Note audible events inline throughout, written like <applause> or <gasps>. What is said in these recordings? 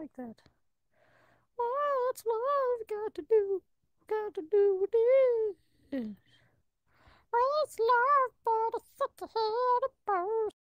like that. What's love got to do? Got to do with it? What's love but a set the head of both?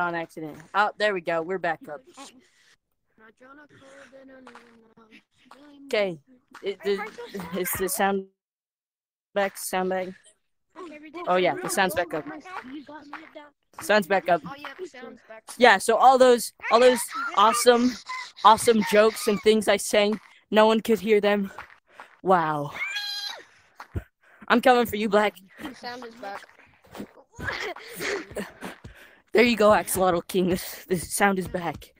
On accident. Oh, there we go. We're back up. Okay. It, the, is the sound back? Sound back? Oh yeah, the sound's back up. Sounds back up. Oh yeah, sounds back. Yeah. So all those, all those awesome, awesome jokes and things I sang, no one could hear them. Wow. I'm coming for you, Black. Sound is back. <laughs> There you go, Axolotl King. This, this sound is back.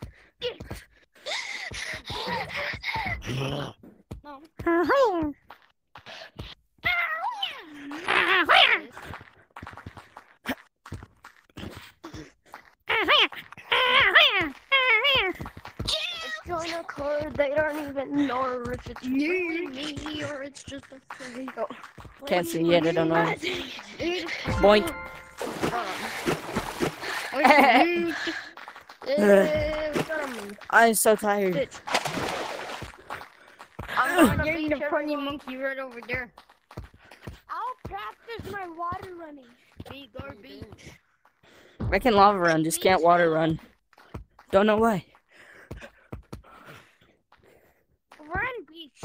Join a they don't even know if it's me or it's just a thing. Can't see yet. I don't know. Boink. <laughs> I'm so tired. bitch. I'm <gasps> gonna You're the funny monkey right over there. I'll practice my water running. Be go beach. I can lava run, just can't water run. Don't know why. We're in beach.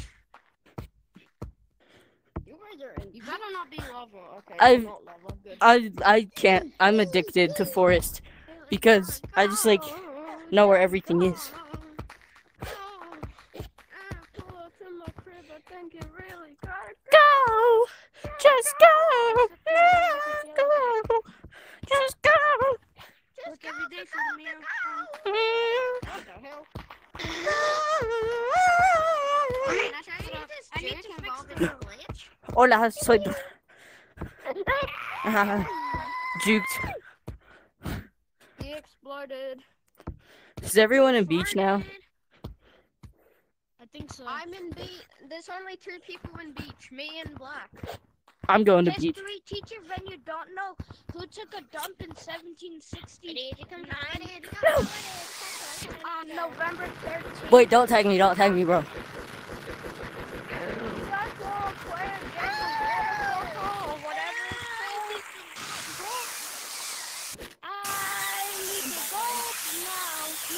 You guys are in. You better not be lava. Okay. I've- not lava. Good. I I can't. I'm addicted to forest because I just like know where everything is. Go, just go, go, just go. Look every day for the meal. What the hell? I need to fix the glitch. Hola, soy. <laughs> Juked. He exploded. Is everyone in beach now? I think so. I'm in beach. There's only two people in beach. Me and Black. I'm going to beach. History teacher, when you don't know who took a dump in 1760. On November 13th. Wait, don't tag me. Don't tag me, bro.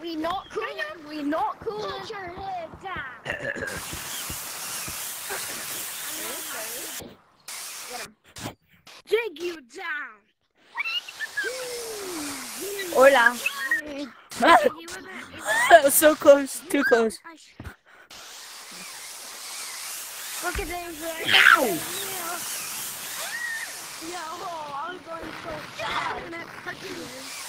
We not cool. We not cool. Put your head down. Dig you down. Hola. that was <laughs> so close. Too close. Look at them. Ow! Yo, I'm going so fast.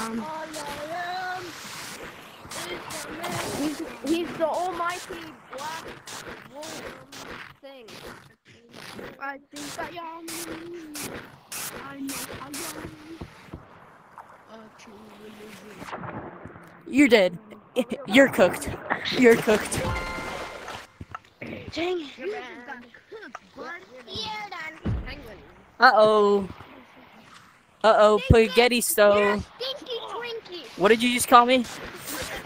Um, He's, he's the almighty black wolf thing. I think I am. I know I am. A true religion. You're dead. <laughs> You're cooked. You're cooked. Done. Penguin. Uh oh. Uh oh. Spaghetti stove. Stinky What did you just call me? Stinky.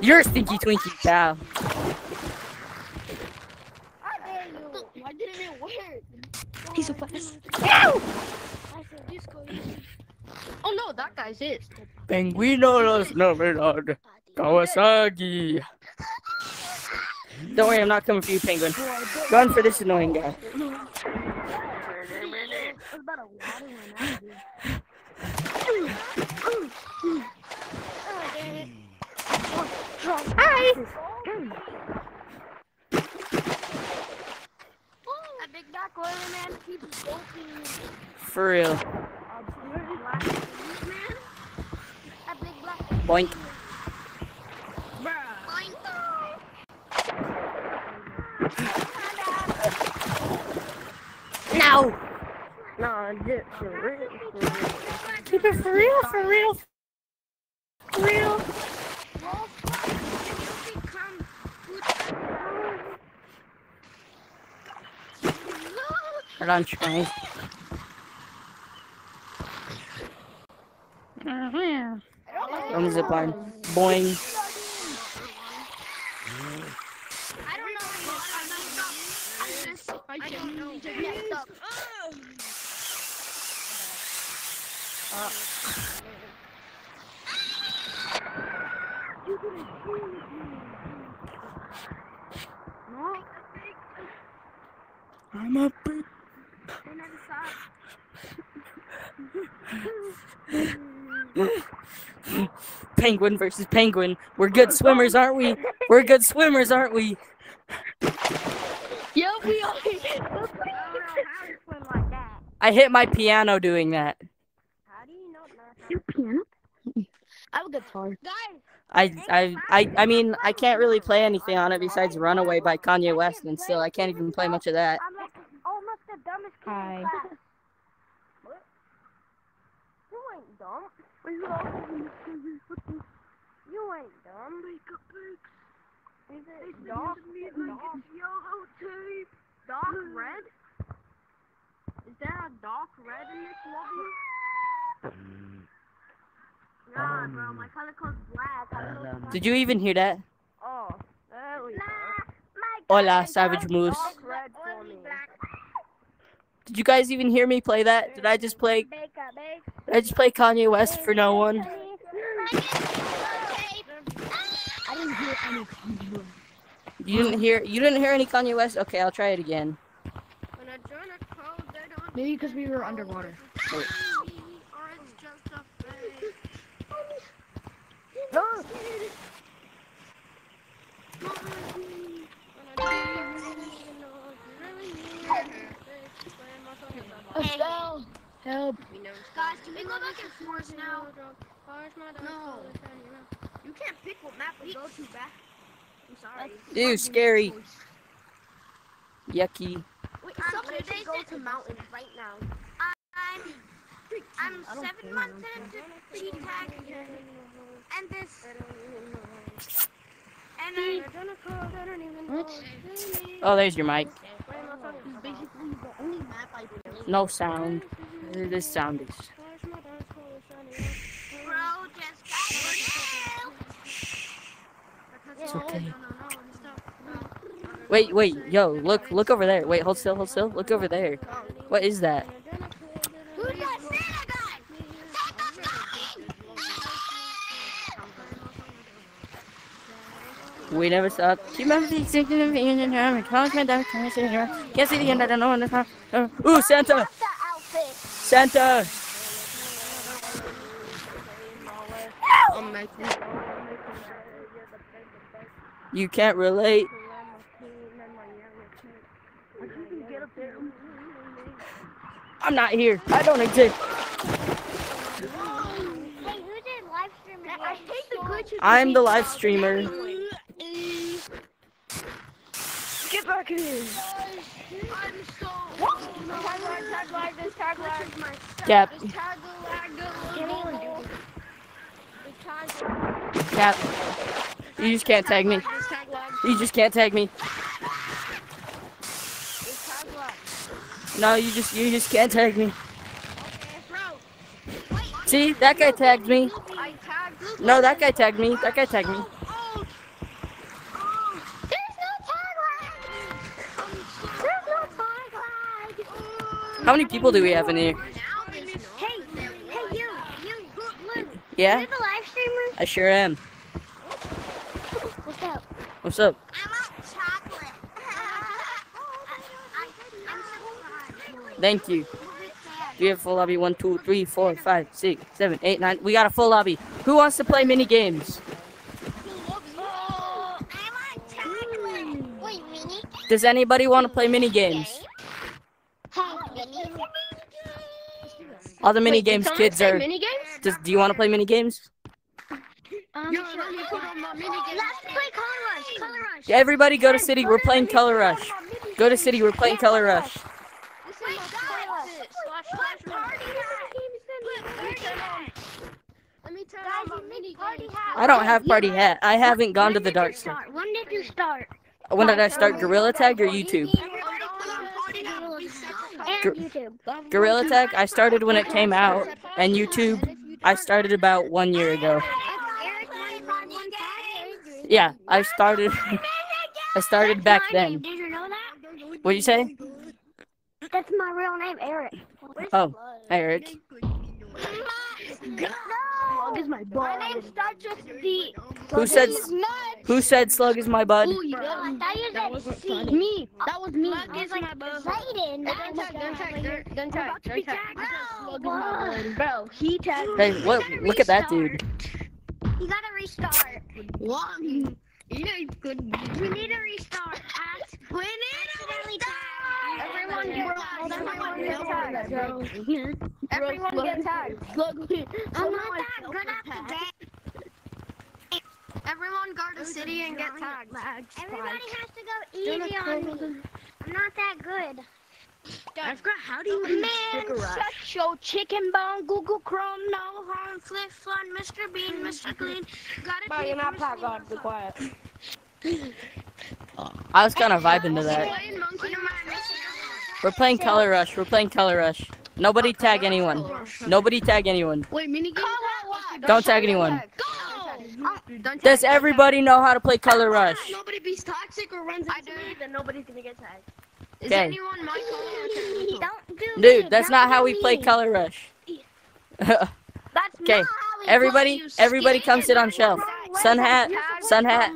You're a stinky Twinkie, pal. How dare you? Why didn't it work? He's a fast. I. Oh no, that guy's it. Penguino los novedad. Kawasaki. <laughs> Don't worry, I'm not coming for you, penguin. Going for this annoying guy. A big black oily man keeps doping For real. a black man. A big black Boink. No! No, just for real. Keep it for real, for real. For real. Right on train. Mm-hmm. On the zip line. Boing. Up. I'm a big penguin versus penguin. We're good swimmers, aren't we? We're good swimmers, aren't we? Yeah, we are. I hit my piano doing that. How do you not know? how- You piano? I have a guitar. Guys, I, I, I, I mean, I can't really play anything on it besides "Runaway" by Kanye West, and still, I can't even play much of that. I'm like almost the dumbest kid Hi. in class. What? <laughs> You ain't dumb. You ain't dumb. Is it dark? Yellow tape. Dark red? Is there a dark red in this lobby? Nah, bro. Um, my color code's black. I. Um, Did you even hear that? Oh, there we go. Hola, Savage Moose. Dark red for me. Did you guys even hear me play that? Did I just play? Bake up, bake. Did I just play Kanye West for no one? I didn't hear any Kanye You didn't hear? You didn't hear any Kanye West? Okay, I'll try it again. When I join a code, they don't Maybe because we were underwater. or it's just a. Estelle, help. Guys, can we go back and forth now? No. You can't pick what map we go to back. I'm sorry. Ew, scary. Yucky. Wait, somebody should go to mountain right now. I'm I'm seven months into G tag and this and I What? Oh, there's your mic. It's basically the only map I play. No sound. This sound is. bro just It's okay. Wait, wait, yo, look, look over there. Wait, hold still, hold still. Look over there. What is that? Who's that Santa guy? We never stop. Keep thinking of being in here. Can't see the end. I don't know. when not- uh, Ooh, Santa! Santa! You can't relate. I'm not here. I don't exist. Hey, who did live stream I hate the glitches. I'm the live streamer. Get back in here. I'm so. Tag lag, tag lag, this tag lag. Cap, This tag lag. Can't even do This tag cap. You just can't tag me. This tag lag. You just can't tag me. This tag lag. No, you just you just can't tag me. See, that guy tagged me. No, that guy tagged me. That guy tagged me. Oh, oh, oh. There's no tag lag. There's no tag lag. How many people do we have in here? Hey, hey, you, you, Lou. Yeah, You're the live streamer. I sure am. What's up? What's up? I want chocolate. I'm Thank you. We you have full lobby? One, two, three, four, five, six, seven, eight, nine. We got a full lobby. Who wants to play mini games? I want chocolate. Wait, mini? Does anybody want to play mini games? All the mini games kids are. Mini games? Does, do you want to play mini games? Um, Let's play Color Rush. Color Rush. Everybody go to city. We're playing Color Rush. Go to city. We're playing Color Rush. Wait, guys. Slash, slash, Guys, you need party hat. I don't have party hat. I haven't gone to the dark side. When did you start? When did I start um, Gorilla Tag or YouTube? Gorilla Tag, I started when it came out, and YouTube, I started about one year ago. Yeah, I started. I started back then. name. Did you know that? What'd you say? That's my real name, Eric. Oh, Eric. Slug is my butt. My name starts with D. Who said? Who said Slug is my bud? That was funny. me. That was me. Slug is my butt. Zayden. Don't tag, don't tag, don't- don't tag, don't tag. Bro, Bro, he tagged Hey, what? Look at that dude. You gotta restart. one. Yeah, good. We need to restart. <laughs> We need to restart. Everyone get get tagged. Everyone get tagged. I'm not that good at the game. Everyone guard a city and get tagged. Everybody has to go easy on me. I'm not that good. I forgot how do you Man, shut your chicken bone, Google Chrome, no harm, flip fun, Mr. Bean, <laughs> Mr. Clean. Got it. Bro, you're not Pat God, be quiet. I was kind of vibing to that. We're playing Color Rush. We're playing Color Rush. Nobody tag anyone. Nobody tag anyone. Wait, mini game? Don't tag anyone. Does everybody know how to play Color Rush? Nobody be toxic or runs into me, then nobody's gonna get tagged. Is Okay. anyone my color? Don't do Dude, that's don't how we play. Color Rush. <laughs> That's Okay, not how we everybody, everybody come sit on shelf. Sun hat, sun hat,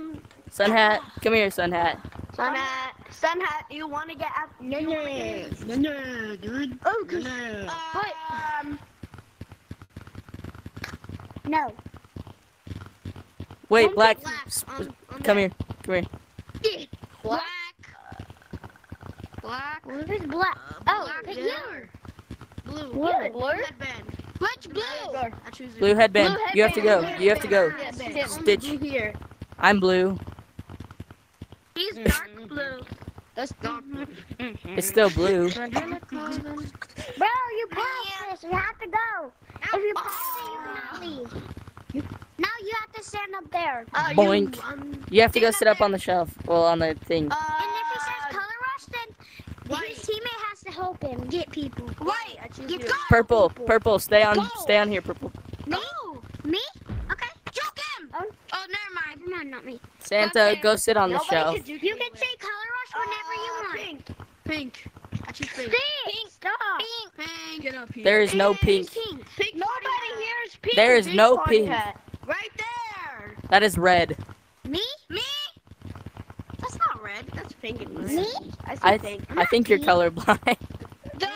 sun hat. Come here, sun hat. Sun hat. Sun hat. You want to get up? No, no, no, no, dude. Oh, No. Um, no. Wait, black. black. Um, Come the- here, come here. Black. Black. Who's black? Uh, Oh, black but yeah. you. Blue. Blue. Blue headband. Which blue? I choose Blue headband. Blue You have to go. You have to go. Headband. Stitch. Here. I'm blue. He's dark blue. That's dark. <laughs> It's still blue. Bro, you passed this. You have to go. If you pass it, you cannot leave. Now you have to stand up there. Uh, Boink. You, um, You have to go sit up on the shelf. Well, on the thing. uh, And if he says color rush, then his teammate has to help him get people. White. Get you. go. Purple, purple. Stay on, stay on here, purple. Me? Me? Okay. Juke him. Oh. Oh, never mind. Never mind, not me. Santa, go sit on the shelf. can You him. can say color rush whenever you Uh, want. Pink. Pink. I choose pink. Pink. Stop. Pink. Pink. Get up here. There is no pink. Pink. Pink. Nobody here is pink. There is Pink no pink. hat. Right there. That is red. Me? Me? That's red. That's pink and red. Me? I see I, pink. I think you're colorblind. <laughs> Duh.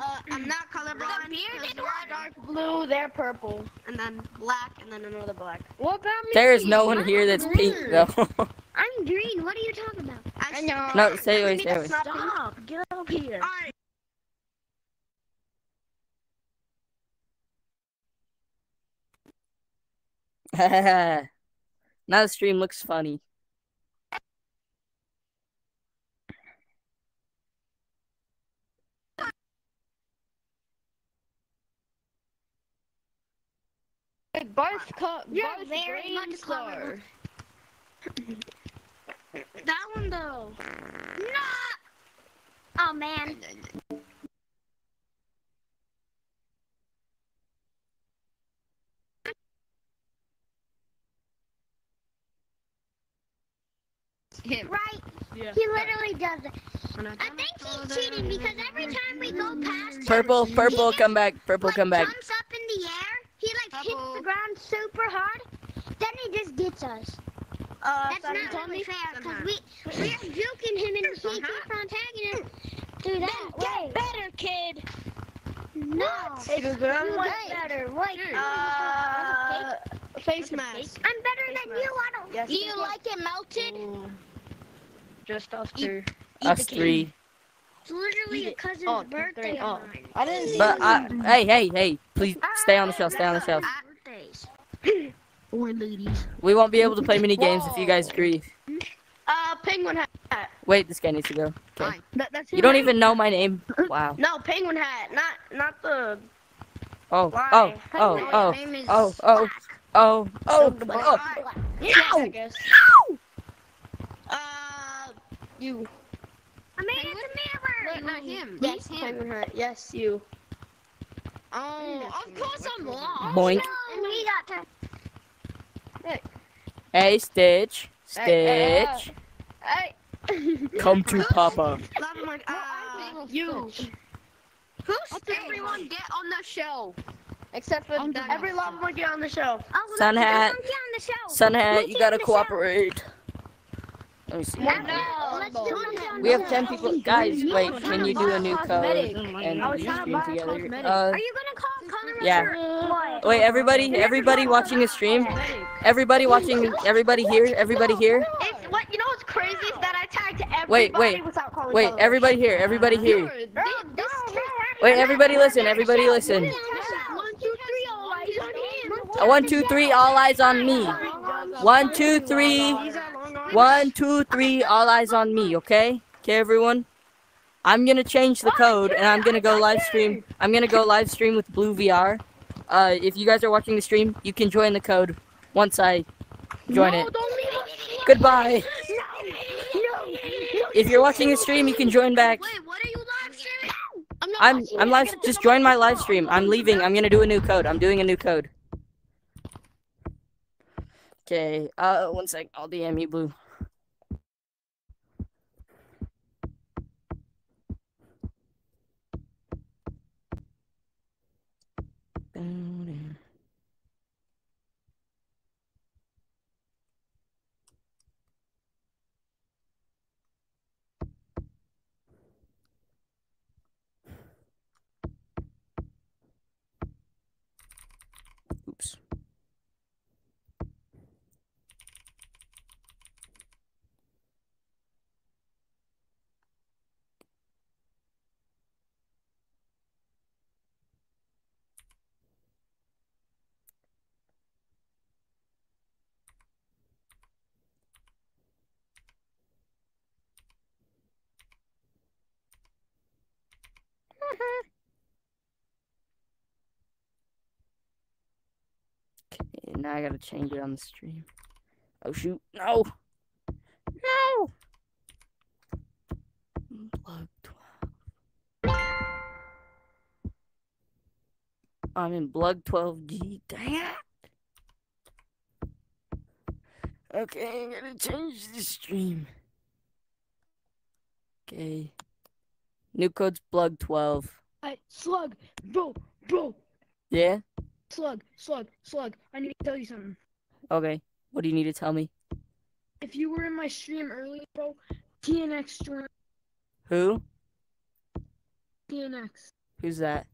Uh, I'm not colorblind. The bearded because you're one. Dark blue. They're purple. And then black. And then another black. What about me? There is no one here that's pink though. <laughs> I'm green. What are you talking about? I know. no, stay away, stay away. Stop. Get up here. Alright. <laughs> now the stream looks funny. Barth cut. You're very much star. That one though. No. Oh man. Him. Right. Yeah. He literally does it. I think he's cheating because every time we go past him, Purple, purple, come back. Purple, like, come back. jumps up in the air. He like hits the ground super hard. Then he just gets us. Uh, That's Sunny not told really fair because we we're juking him and he keeps on tagging us through that way. better, kid. No. Hey, Google. You way better. Wait. Uh, face mask. I'm better than you. I don't. Yes, Do you yes. like it melted? Just us two. Us three. It's literally a cousin's Oh, birthday. Oh. of mine. I didn't see But I, hey, hey, hey, please stay on the shelf. Stay on the shelf. <coughs> Or ladies. We won't be able to play mini games if you guys agree. Uh, penguin hat. Wait, this guy needs to go. Okay. That, that's You don't even know my name. <coughs> Wow. No, penguin hat. Not not the. Oh, Why? oh, oh, Penguin oh, name is oh, oh, Oh, oh, Ow. oh. Yeah, Ow. I guess. Uh, you. I made it to No, not him. Yes, Yes, him. Hurt. Yes, you. Oh, of course I'm lost. Boink. And we got to. Hey, Stitch. Hey, hey, Stitch. Hey. <laughs> Come to Papa. Lava monkey. Uh, You. who's everyone get on the show? Except for I'm done. every lava monkey on the show. Oh, Sun hat. monkey on the show. Sun hat, you gotta cooperate. show. Cooperate. Let me see. No, Let's do monkey on We have 10 people. Guys, wait, can you do a new code and I was trying to stream together? cosmetic. Uh, Are you gonna call Connor Yeah. what? wait, everybody, everybody watching the stream, everybody watching, everybody here, everybody here. It's what you know what's crazy is that I tagged everybody Wait, wait. without calling Wait, colors. everybody here, everybody here. Wait, everybody listen, everybody listen. One, two, three, all eyes on him. A one, two, three, all eyes on me. One, two, three. One, two, three, all eyes on me, okay? Okay, everyone? I'm gonna change the code and I'm gonna go live stream. I'm gonna go live stream with Blue VR. Uh, if you guys are watching the stream, you can join the code once I join it. Goodbye. If you're watching the stream, you can join back. Wait, what are you live streaming? I'm I'm live. Just join my live stream. I'm leaving. I'm gonna do a new code. I'm doing a new code. Okay. Uh, one sec. I'll DM you, Blue. Oops. Okay, now I gotta change it on the stream. Oh shoot! No! No! Plug 12. I'm in Blug 12G. Dang it! Okay, I'm gonna change the stream. Okay. New code's Blug 12. Hey, slug, bro, bro, Yeah? Slug, slug, slug. I need to tell you something. Okay. What do you need to tell me? If you were in my stream earlier, bro, TNX joined Who? TNX. Who's that?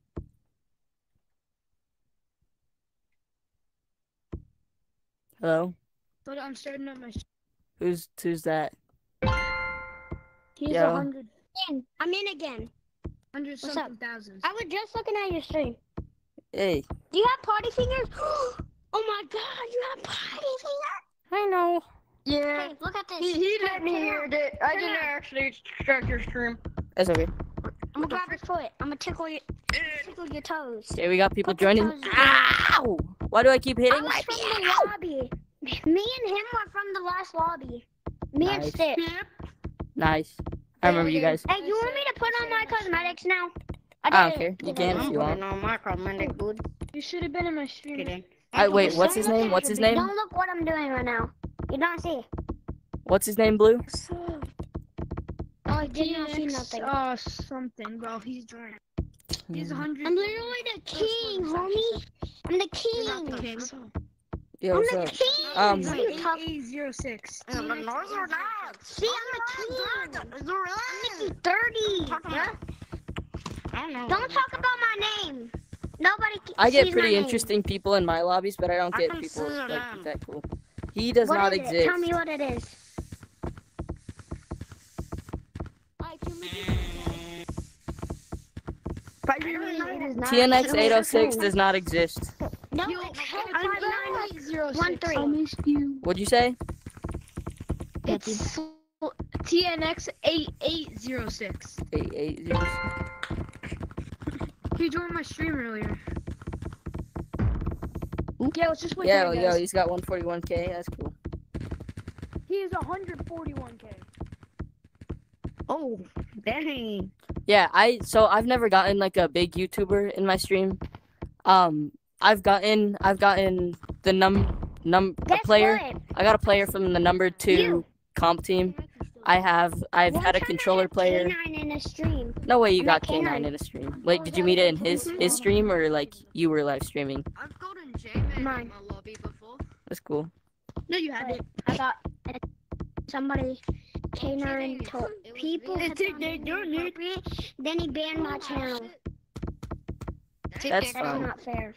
Hello? But I'm starting up my. sh- Who's who's that? He's Yo. a hundred, In. I'm in again. hundred something thousands. I was just looking at your stream. Hey. Do you have party fingers? <gasps> oh my god, you have party fingers? I know. Yeah. Hey, look at this. He, he let me Turn hear around. it. I didn't around. actually start your stream. That's okay. I'm gonna grab his foot. I'm gonna tickle your, tickle your toes. Okay, we got people Put joining. toes in. Ow! Why do I keep hitting? I hitting was my from the lobby. Me and him were from the last lobby. Me and Nice. Stitch. Nice. I remember you guys. Hey, you want me to put on my cosmetics now? I ah, don't care. You can it. if you want. No, my cosmetic, dude. You should have been in my stream. Kidding. I wait. What's his name? What's his name? Don't look what I'm doing right now. You don't see. What's his name? Blue. Oh, I did not see nothing. uh, something, bro. He's joining. He's a hundred. I'm literally the king, homie. I'm the king. Okay, so. Yo, I'm the king. Um, What are you talking- 8806. Yeah, but those are not. See, I'm the king. I'm really- the 30. Yeah? I don't know. Don't talk about my name. Nobody c- I get pretty my name. interesting people in my lobbies, but I don't get can people like that cool. He does What not is it? exist. Tell me what it is. TNX 806 does not exist. No, You- it's I'm 599. 8806. I missed you. What'd you say? It's TNX 8806. 880. He joined my stream earlier. Yeah, let's just wait. Yeah, there, yo, he's got 141k. That's cool. He is 141k. Oh, dang. Yeah, I so I've never gotten like a big YouTuber in my stream. Um, I've gotten I've gotten the num num a player. what? I got a player from the number two You. comp team. I have I've One had a controller had player. K9 in a stream. No way you I got met K9 K9. in a stream. Wait, did you meet it in his his stream or like you were live streaming? I've gotten J-Man Mine. in my lobby before. That's cool. No, you haven't. I got somebody K9 told people Hey, had take found that it down, dude. inappropriate, Then he banned my channel. That's That's fine. not fair.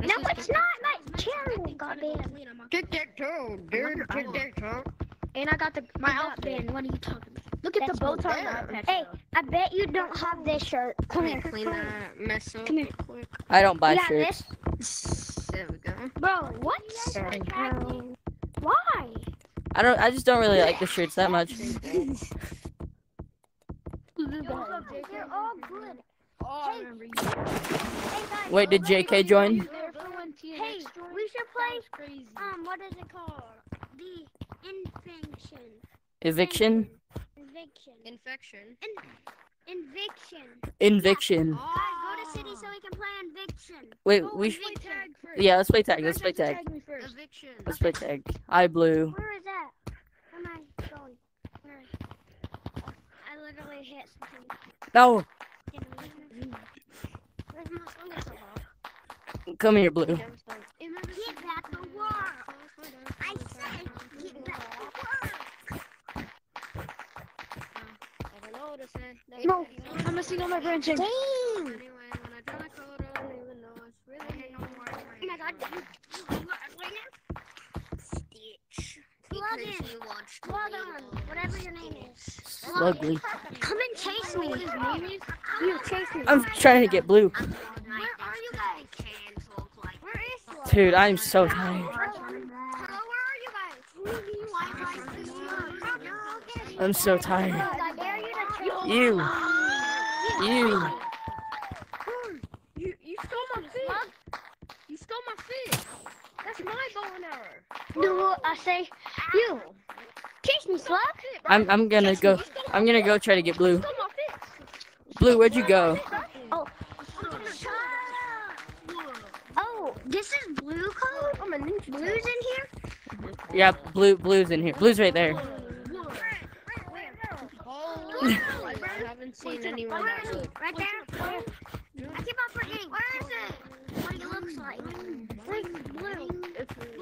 No, it's not. My channel got banned. Tic tac toe, dude. Tic tac toe. And I got the My outfit. banned. What are you talking about? Look at That's the bow tie. on my Hey. I bet you don't have this shirt. Come here. Clean Come here. that mess up Come here. quick. I don't buy You got shirts. this? There we go. Bro, what? Why? I don't. I just don't really like the shirts that much. They're <laughs> all good. I remember you. Hey, Wait, did JK join? Hey, we should play. Um, what is it called? The infection. Eviction. Eviction. Infection. Eviction. Inviction. Guys, go to city so we can play eviction. Wait, Oh, we. let's Sh- play tag first. yeah, let's play tag. Let's play tag. tag me first. Eviction. Let's play tag. I blue. Where is that? Where am I going? Where? I literally hit something. No, Where's my come here, blue. Get back to work. I said get back to work. No, I'm missing all my branching. dang. Anyway, really Oh my god. Stitch. Plug in. you Plug on. Whatever your name is. Slugly. Come and chase me. You chase me. I'm trying to get blue. Where are you guys? Where is? Dude, I'm so tired. You? I'm so tired. Slug, I dare you to chase me. You. You. You, you stole my fish. You stole my fish. That's my bow and arrow. No, I say you. Chase me, Slug. I'm I'm gonna go. I'm gonna go try to get blue. You stole my fish. Blue, where'd you go? Oh, Oh, this is blue code? I'm a ninja. Blue's in here? Yeah, blue. Blue's in here. Blue's right there. I haven't seen anyone Where that is he? good. Right there? I keep on forgetting. Where is it? What he looks like. Where's blue? Come here, blue. Blue. Don't call her anymore. Oh, I see blue. Blue, look behind you, blue. I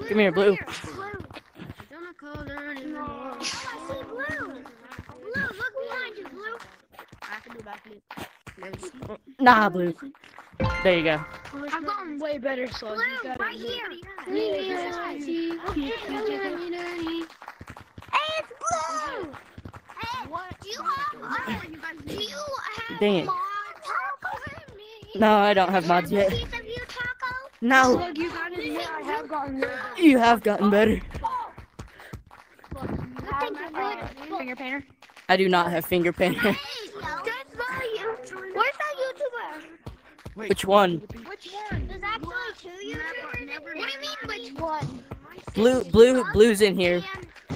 can do backflip. Nah, blue. There you go. I've gotten way better, so Blue, you gotta right admit. here. Hey, it's blue. Hey, What? do you have, do you have Dang it. mod? No, I don't have mods yet. Piece of? No, Slug, you gotta admit I have gotten way better. You have gotten better. Good thing you're good. Finger painter. I do not have finger painter. Hey. Where's that YouTuber? Which one? Which one? There's actually two YouTubers. What do you mean, which one? Blue, blue, blue's in here.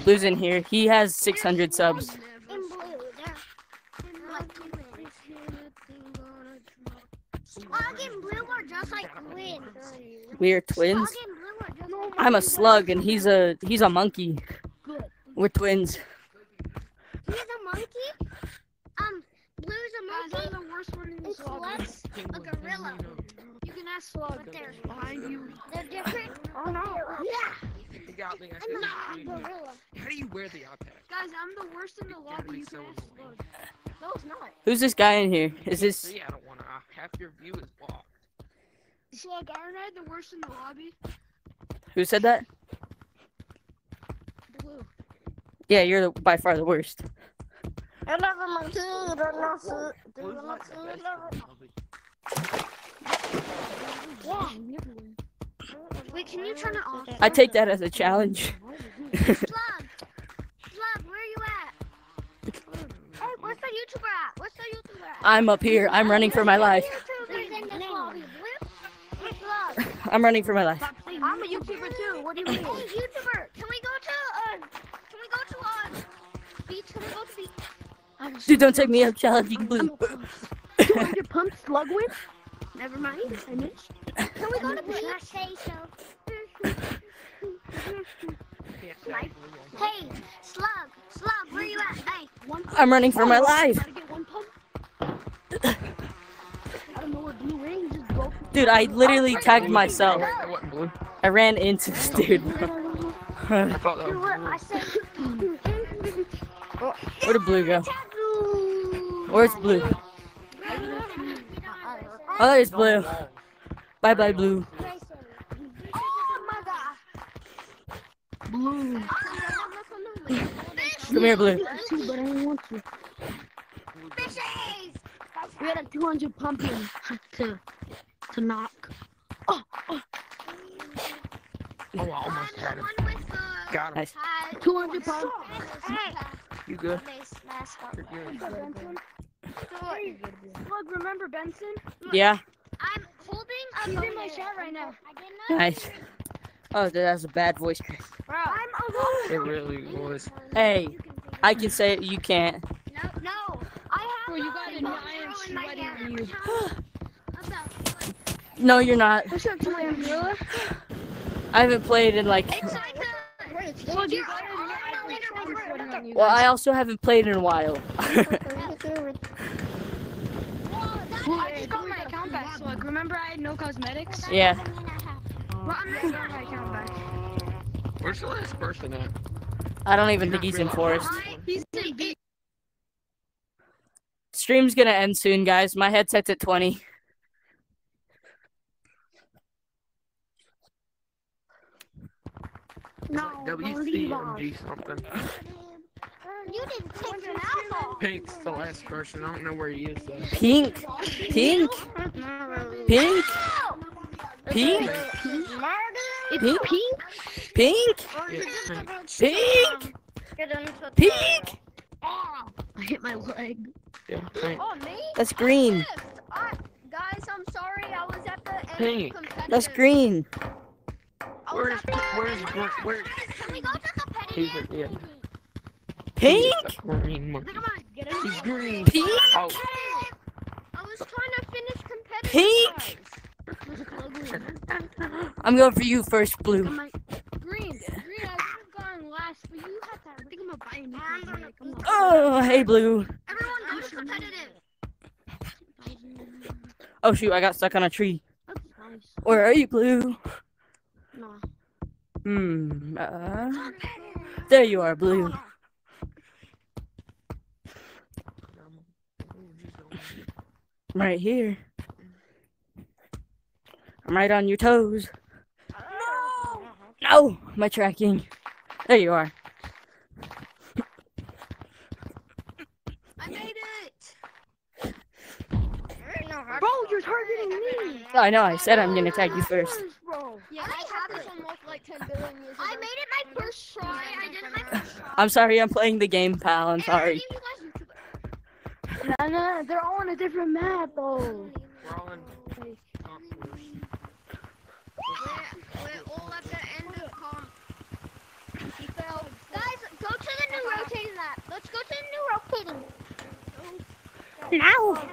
Blue's in here. He has 600 subs. Blue. They're like two minutes. Slug and blue are just like twins. We are twins. Slug and blue are just like I'm a slug and he's a he's a monkey. We're twins. He's a monkey. Um, blue's a Guys, I'm monkey. the worst one in And this. Slug's a gorilla. You can ask Slug. But they're behind you. they're different. Oh no. Yeah, You got me. I I'm a gorilla. How do you wear the iPad? Guys, I'm the worst in the lobby. me You so can ask. Slug. No, it's not. Who's this guy in here? Is this See, I don't want to. Half your view is blocked. Slug, aren't I the worst in the lobby? Who said that? Blue. Yeah, you're the, by far the worst. I love a monkey. I don't know who- Blue's not the best in the lobby. Yeah. Wait, can you turn it off? I take that as a challenge. Slug. <laughs> Slug, where are you at? Hey, where's the YouTuber at? Where's the YouTuber at? I'm up here. I'm running for my life. YouTuber's in this lobby. Blue? Hey, Slug. I'm running for my life. I'm a YouTuber too. What do you mean? Hey, YouTuber, can we go to uh, can we go to uh, beach? Can we go to beach? Dude, don't take me up challenging blue. 200 pump slug whip? Never mind. I missed. Can we go to beach? Say so. Can't say blue one. Hey, Slug, Slug, where you at? Hey, one pump. I'm running for my life. Gotta get one pump. I don't know where blue range is, bro. Dude, I literally tagged myself. Wait, that wasn't blue. I ran into this <laughs> dude. I thought that Dude, was what? blue. I said. Where'd blue go? Where's blue? Oh, there's blue. Bye bye, blue. oh my god. Blue. Come here, blue. Two, but I want to. We had a 200 pumping <laughs> to to knock. Oh, oh! I almost had him. One with the Got him. Nice. 200 pounds. Hey, You good? nice mascot. You're good. Slug, remember Benson? Yeah, I'm holding a He's in my here. shot right now. I did not. nice. Oh, dude, that's a bad voice. Bro. I'm It really was. Hey, I can say it, you can't. No, no. I have Bro, you got a phone nine in my sweaty hand. on you. <sighs> What's up? No, you're not. What's up, Julian Gorilla? I haven't played in like. It's like a. Slug, you I'm a gonna lead her nine over. sweaty on you. Well, I also haven't played in a while. <laughs> Well, I just got my account back, Slug. Remember I had no cosmetics? yeah. Well, I'm not my account back. Where's the last person at? I don't even think he's in Forest. He's in Stream's gonna end soon, guys. My headset's at 20. No, WCMG something. <laughs> You didn't take an apple. Pink's the last person. I don't know where he is though. Pink? Pink? Pink? Pink? Pink? pink. Pink? Pink. Um, pink? Pink? Ah! I <laughs> hit my leg. Yeah, Pink. Oh, me? That's green. I, guys, I'm sorry. I was at the end Pink. competitive. That's green. I was Where's at the- where's where, oh, where Can we go to the he's competitive? Pink? He's green monkey. On. He's green. Pink? Oh, I was trying to finish competitive Pink? I'm going for you first, blue. Green. Green, I should have gone last, but you had that. I think I'm gonna buy a new cosmetic. Come on. Oh, hey, blue. Everyone go to competitive. Oh, shoot, I got stuck on a tree. Where are you, blue? No. Hmm. Uh, there you are, blue. I'm right here. I'm right on your toes. No! My tracking. There you are. I made it. Bro, you're targeting me. I know, I said I'm gonna tag you first. Bro. Yeah, I have this almost like 10 billion years I made it my first try. I did it my first <laughs> try. I'm sorry, I'm playing the game, pal. I'm sorry. named you. No, no, they're all on a different map, though. we're all in. We're, we're all at the end of comp. He fell. Guys, go to the new rotating map. Let's go to the new rotating. Now.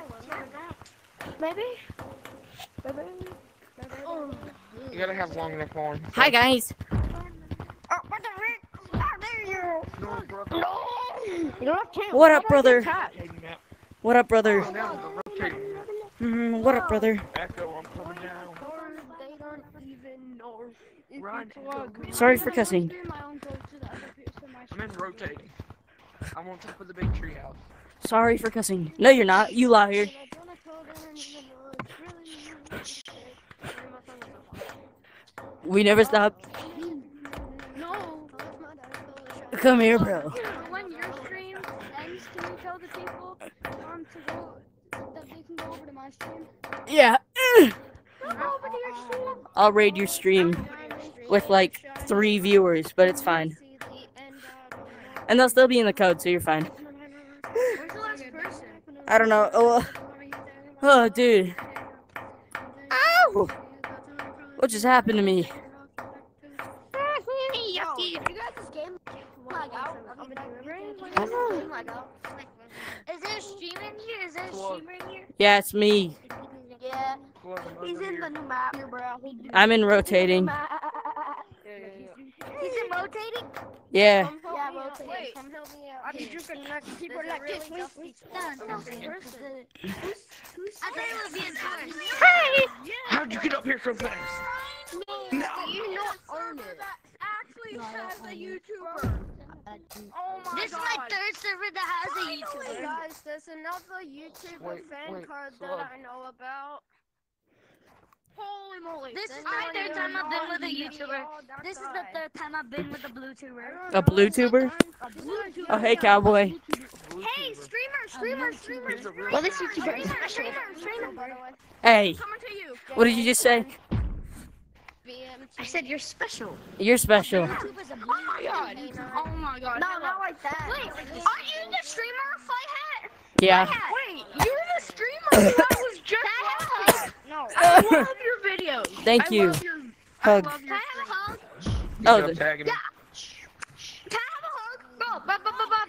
Maybe. Maybe. Oh. You gotta have long enough arms. Hi, guys. Oh, what the frick? Ah, there you. No, brother. You don't have to. What up, brother? What up, brother? Now the rotating map. Mm, what up, brother? Echo, I'm coming down. They don't even know. Run. Sorry for cussing. I'm in rotating. I'm on top of the big tree house. Sorry for cussing. No, you're not. You liar. We never stop. No. Come here, bro. When your stream ends, can you tell the people um, to go that they can go over to my stream? Yeah. Go over to your stream. I'll raid your stream with like three viewers, but it's fine. And they'll still be in the code, so you're fine. Where's the last person? I don't know. Oh, oh dude. Ow! What just happened to me? Yucky. You guys this game lag out? I mean, game lag out. Is there a streamer in here? Is there a Hello. in here? Yeah, it's me. Yeah. He's in the new map bro. I'm in rotating. He's in rotating? Yeah. Yeah, rotating. Wait. Come help me out. I need you to connect people like this. really please. No, no, person. I thought it would be in person. How'd you get up here so fast? No. You not earn it. Actually says a YouTuber. Oh my This is my third server that has a YouTuber. Guys, there's another YouTuber Wait, fan wait, card slow. that I know about. Holy moly. This is Then my I oh, third time I've been with a YouTuber. oh, that This is the third time I've been with a blue tuber. A blue tuber? Oh, hey, cowboy. Hey, streamer, streamer, streamer, He's a real streamer, guy. streamer, streamer, streamer, by. Hey, Coming to you. what did you just say? I said you're special. You're special. Oh my god. Oh my god. No, not like that. Wait, are you the streamer? Fly hat. Yeah. Wait, you're the streamer <coughs> that was just watching. No. <laughs> I love your videos. Thank I you. Love your, Hug. I love Can your I have a hug? Oh, the- tagging me. Can I have a hug? Go, bop, bop, bop, bop.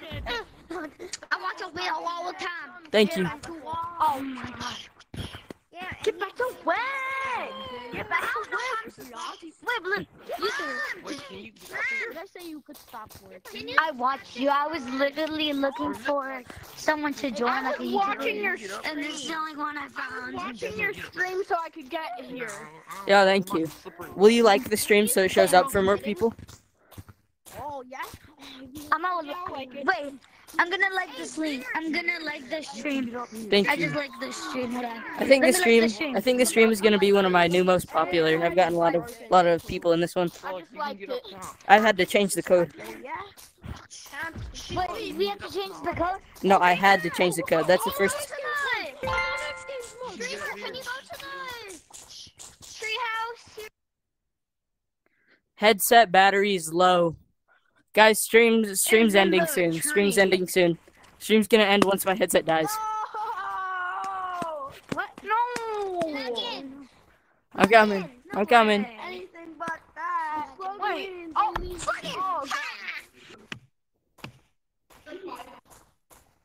I watch a video all the time. Thank you. Oh my god. Yeah. Get back away! Get back away! Wait, Blue, you Wait, can you get up say you could stop working. I watched you. I was literally looking for someone to join like a watching your YouTuber. And this is the only one I found. Watching your stream so I could get here. Yeah, thank you. Will you like the stream so it shows up for more people? Oh, yeah? Oh, I'm not Wait, I'm gonna like the stream. I'm gonna like the stream. Thank I you. just like the stream. Hold on. I think the me like stream. I think the stream is gonna be one of my new most popular. I've gotten a lot of lot of people in this one. Oh, you can get up top. I had to change the code. Yeah? Wait, we have to change the code. No, I had to change the code. That's the first. Streamer, can you go to the treehouse? Headset battery is low. Guys, stream stream's ending soon. Stream's ending soon. Stream's gonna end once my headset dies. What? No! Again. I'm coming. I'm coming. Anything but that. Wait. Oh, Oh,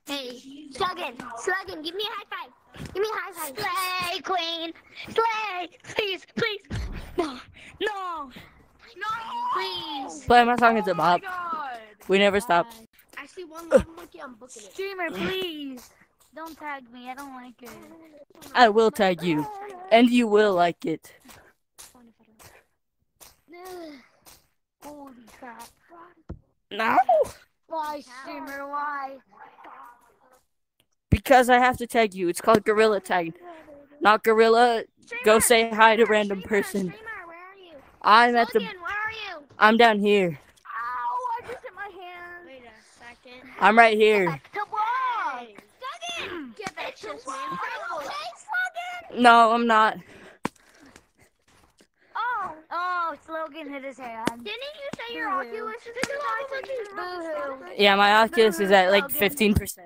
Hey, Sluguin, Sluguin, give me a high five. Give me a high five. Slay, Queen. Slay. Please, please. No, no. No. Please. Play my song it's a the bop. We never stop. I see one level monkey, I'm booking it. Streamer, please. Don't tag me. I don't like it. I will tag you, and you will like it. <sighs> Holy crap. No, Why, streamer? Why? because I have to tag you. It's called gorilla tag, not gorilla. Go say hi to random person. Streamer, where are you? I'm at the. Logan, where are you? I'm down here. Ow, I just hit my hand. Wait a second. I'm right here. Come on. Sluguin! Get back to me. <clears throat> Are you okay, Sluguin? No, I'm not. Oh. Oh, Logan hit his hand. Didn't you say your Oculus is Boo-hoo. Yeah, my Oculus is at like 15%.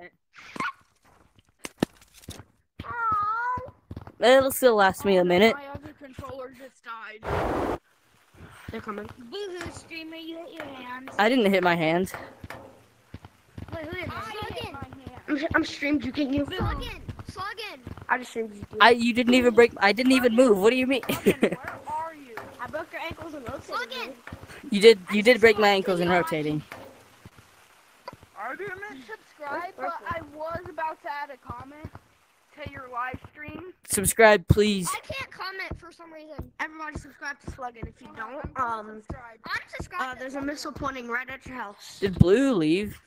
It'll still last me a minute. My other controller just died. They're coming. Boo-hoo, streamer, you hit your hand. I didn't hit my hand. Wait, who is it? Sluguin! I'm, I'm stream juking you. Sluguin! Sluguin! I just stream juking you. I you didn't even break. I didn't even move. What do you mean? Where <laughs> are you? I broke your ankles and rotated Sluguin! you. you did. You did break my ankles in rotating. I didn't subscribe, but I was about to add a comment to your live stream. Subscribe, please. I can't comment for some reason. Everybody subscribe to Sluguin. If you don't, I'm um, subscribed. I'm uh, there's a missile pointing right at your house. Did Blue leave?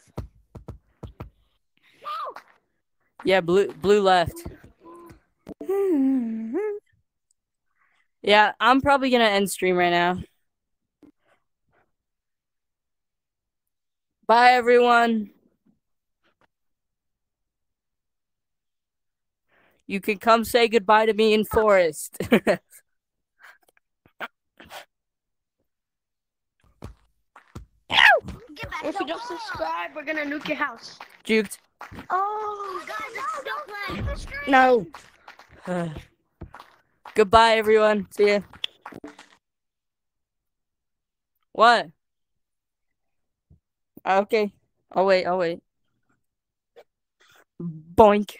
Yeah, Blue. Blue left. <laughs> Yeah, I'm probably gonna end stream right now. Bye, everyone. You can come say goodbye to me in Forest. <laughs> If you don't subscribe, we're gonna nuke your house. Juked. Oh, guys, no, don't play. No. <sighs> Goodbye, everyone. See ya. What? Okay. I'll wait. I'll wait. Boink.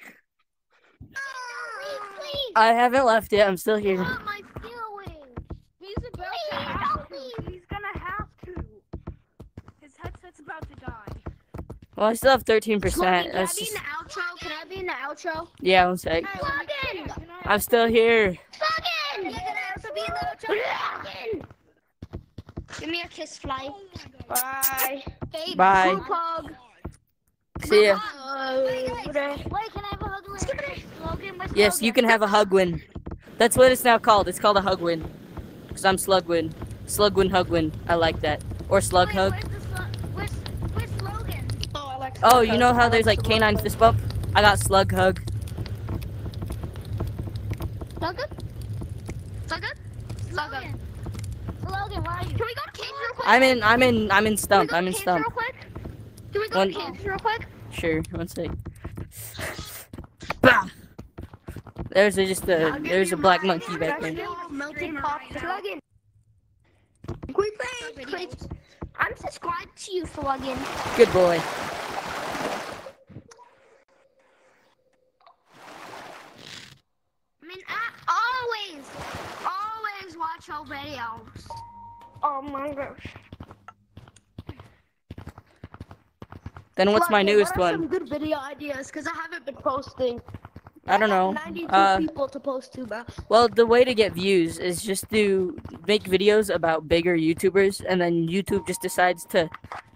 Please, I haven't left yet. I'm still here. not my feelings. He's about Please, to help me. He's gonna have to. His headset's about to die. Well, I still have 13%. Sluggy, can I That's be in the outro? Can I be in the outro? Yeah, one sec. Slogan! I'm still here. Slogan! You're gonna have to be in the Slogan! Give me a kiss, fly. Oh Bye. Hey, Bye. Pug. See ya. Wait, can I have a hug with Slogan? with Yes, you can have a hug win. That's what it's now called. It's called a hug win. Because I'm Sluguin. Sluguin Hugwin. I like that. Or Slug Hug. Where's where's, where's Oh, I like Oh, you know how there's like canine fist bump? I got Slug Hug. Where are you? Can we go to caves real quick? I'm in I'm in I'm in stump. I'm in stump. real quick? Can we go One- to caves real quick? Sure, one sec. Bah! <laughs> There's a, just a there's a black monkey back there. Melted pop. Slugging. We play. I'm subscribed to you, Sluguin. Good boy. I mean, I always, always watch our videos. Oh my gosh. Then what's my Sluggy, newest what are Some one? good video ideas, cause I haven't been posting. I don't know. 92 Uh, people to post to, bro. well, the way to get views is just to make videos about bigger YouTubers, and then YouTube just decides to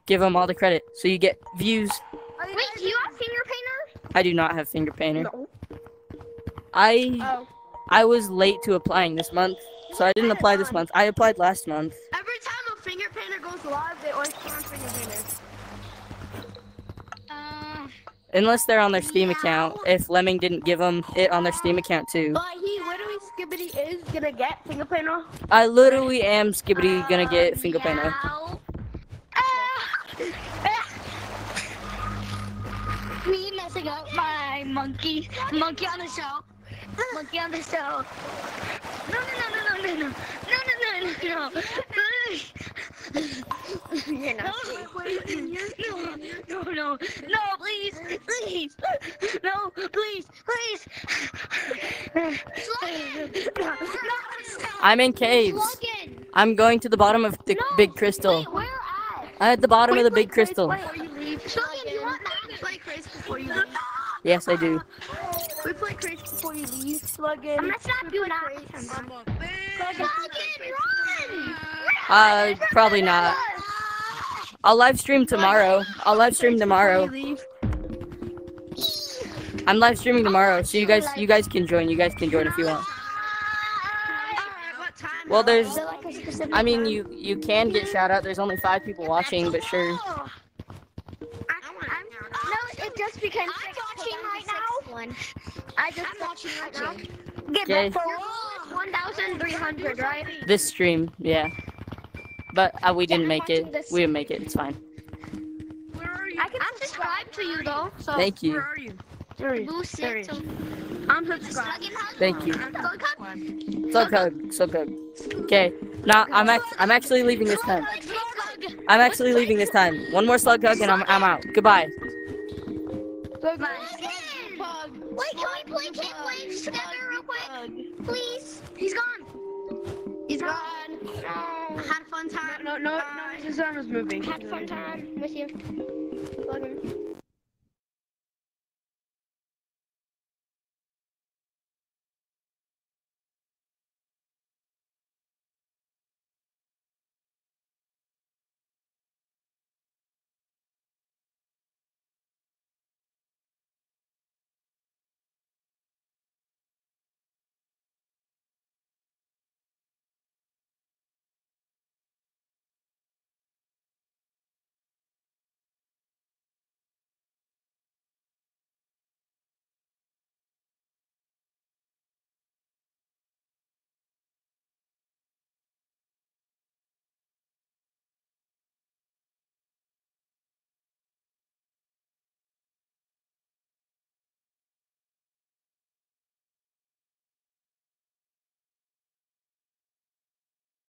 give them all the credit. So you get views. Wait, do you have finger painter? I do not have finger painter. No. I Oh. I was late to applying this month, so I didn't apply this month. I applied last month. Every time a finger painter goes live, they always put on finger painter. Uh, Unless they're on their Steam account. If Lemming didn't give them it on their Steam account too. But he literally Skibbity is gonna get finger painter. I literally am Skibbity gonna get finger painter. Ah! Ah! Me messing up my monkey, monkey on the show, monkey on the show. No, no, no, no, no, no, no, no, no, no, no, no. Not No, no, no, no, please, please, no, please, please. No, no. I'm in caves. I'm going to the bottom of the No, big crystal. Wait, where at? I'm at the bottom of the big play crystal. Before you leave. Slogan, you want We play crazy before you leave. Yes, I do. We play crazy before you leave. Slugging. I'm not stop doing that. Slogan, run! Uh, probably not. I'll live stream tomorrow. I'll live stream tomorrow. I'm live streaming tomorrow, so you guys you guys can join. You guys can join if you want. Alright, what time? Well, there's Is there like a specific I mean you you can get shout out. There's only five people watching, but sure. I, I'm, no, it just became I'm watching right now. One. I just I'm watching right now. Get Okay. back for 1,300, right? This stream, yeah. But uh, we didn't make it. We didn't make it. It's fine. Where are you? I can I'm subscribed to you though, so. Thank you. Where you. are you? Three. Boost Three. it to I'm subscribed. Thank you. Go come. So good. So good. Okay. Now I'm act- I'm actually leaving this time. I'm actually leaving this time. One more slug hug and I'm I'm out. Goodbye. Slug. Pug. Wait, can we play Kid Waves together real quick? Please. He's gone. He's gone. No. Had fun time. No, no, no. His arm is moving. Had fun time with you. Logan.